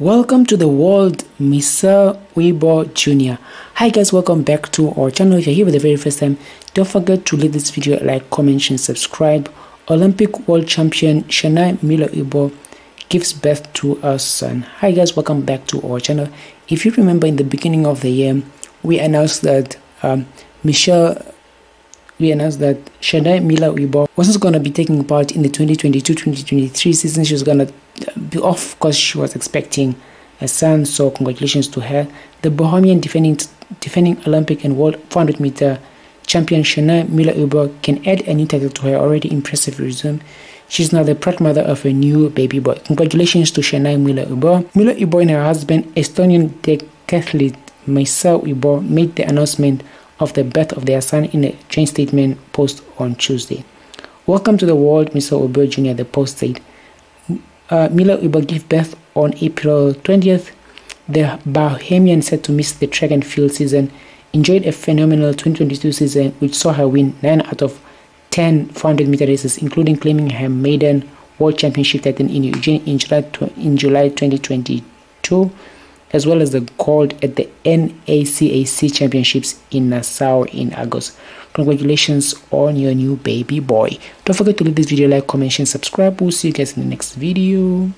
Welcome to the world, Mr. Uibo Jr. Hi guys, welcome back to our channel. If you're here for the very first time, don't forget to leave this video a like, comment, and subscribe. Olympic world champion Shaunae Miller Uibo gives birth to a son. Hi guys, welcome back to our channel. If you remember in the beginning of the year, we announced that um, Michelle we announced that Shadai Miller Uibo wasn't going to be taking part in the 2022-2023 season. She was going to uh, be off because she was expecting a son. So congratulations to her. The Bahamian defending defending Olympic and World 400 meter champion Shaunae Miller Uibo can add a new title to her already impressive resume. She's now the proud mother of a new baby boy. Congratulations to Shaunae Miller Uibo. Miller Uibo and her husband, Estonian decathlete Maicel Uibo, made the announcement of the birth of their son in a joint statement post on Tuesday. Welcome to the world, Mr. Uibo Jr., the post said. Uh, Miller Uibo gave birth on April 20th. The Bahamian said to miss the track and field season, enjoyed a phenomenal 2022 season which saw her win 9 out of 10 400 meter races, including claiming her maiden world championship title in Eugene in July, in July 2022 as well as the gold at the NACAC Championships in Nassau in August. Congratulations on your new baby boy. Don't forget to leave this video like, comment, and subscribe. We'll see you guys in the next video.